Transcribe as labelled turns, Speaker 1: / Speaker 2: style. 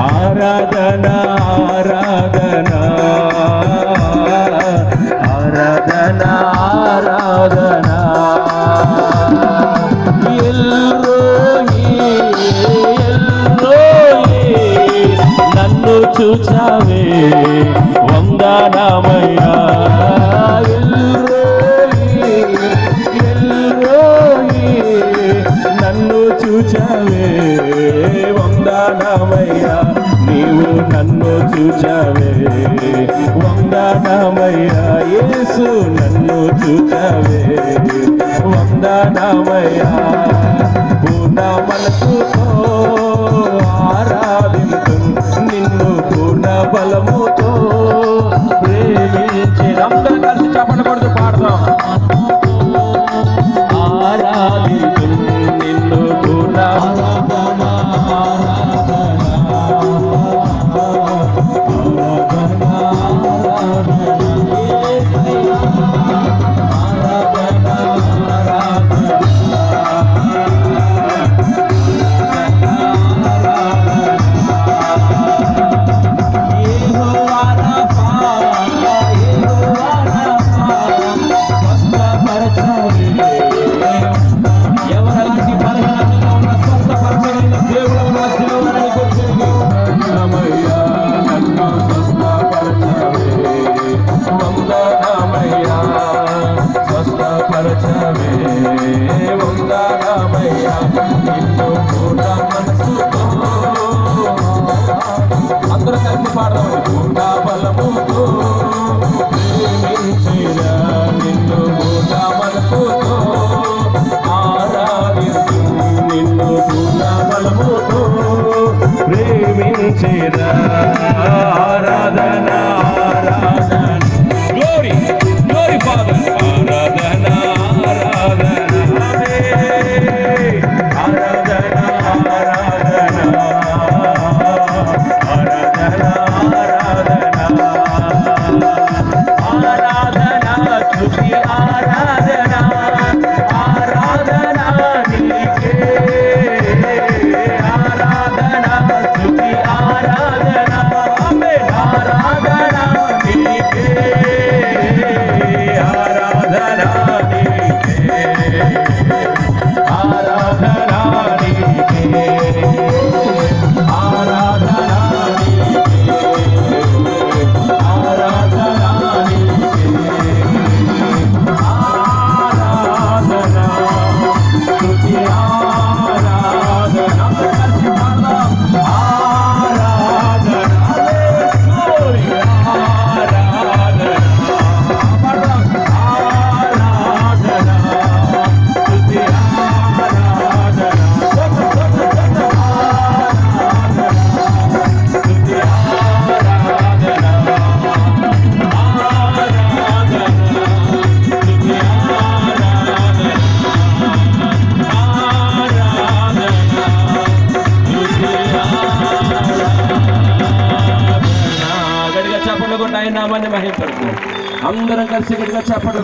Speaker 1: ఆరాధన ఆరాధన. ఆరాధన ఆరాధన. నన్ను చూచావే. వందనమయ్యా. చూచవే. వందనామయ్యా నీవు నన్ను చూచవే. వందనామయ్యా యేసు నన్ను చూచవే. వందనామయ్యా పూర్ణ మనసుతో ఆరాధించు. నిన్ను పూర్ణ బలము
Speaker 2: అందరూ కలిసి పాడదాం.
Speaker 1: పూర్ణ బలముతో నిన్ను పూర్ణ మనసుతో ఆరాధిస్తూ నిన్ను బలముతో
Speaker 2: ఆయన నామాన్ని మహింపడుతుంది అందరం కలిసి గడిగా చప్పట్లు